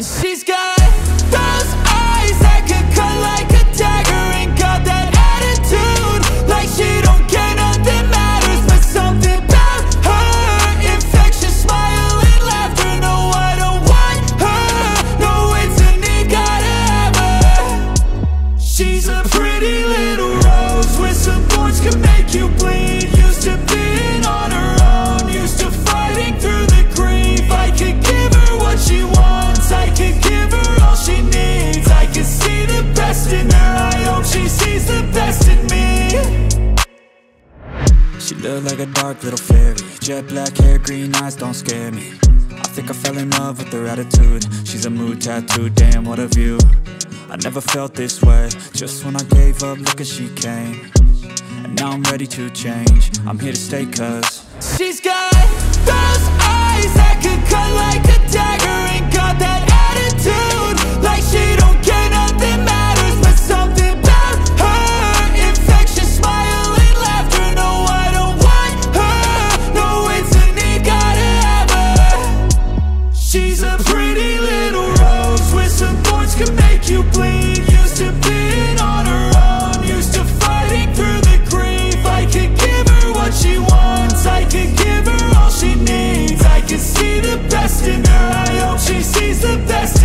And she's got those eyes that could cut like a dagger And got that attitude like she don't care nothing matters. But something about her Infectious smile and laughter No, I don't want her. No, it's a need, gotta have her. She's a pretty little rose With some thorns can make you bleed. In her. I hope she sees the best in me. She looked like a dark little fairy. Jet black hair, green eyes don't scare me. I think I fell in love with her attitude. She's a mood tattoo, damn what a view. I never felt this way. Just when I gave up, look as she came. And now I'm ready to change. I'm here to stay cause She's got pretty little rose With some thorns can make you bleed. Used to be on her own Used to fighting through the grief. I could give her what she wants I could give her all she needs. I can see the best in her I hope she sees the best